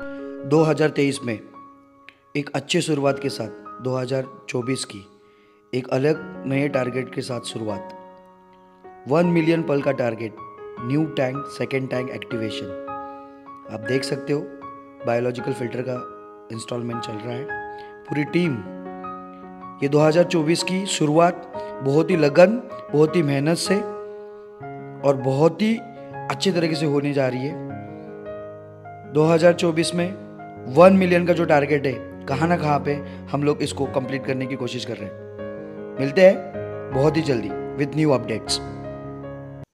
2023 में एक अच्छे शुरुआत के साथ 2024 की एक अलग नए टारगेट के साथ शुरुआत। वन मिलियन पल का target new tank second tank activation आप देख सकते हो बायोलॉजिकल फ़िल्टर का इंस्टॉलमेंट चल रहा है। पूरी टीम ये 2024 की शुरुआत बहुत ही लगन, बहुत ही मेहनत से और बहुत ही अच्छी तरीके से होने जा रही है। 2024 में वन मिलियन का जो टारगेट है, कहाँ ना कहाँ पे हम लोग इसको कंप्लीट करने की कोशिश कर रहे हैं। मिलते हैं बहुत ही जल्दी विथ न्यू अपडेट्स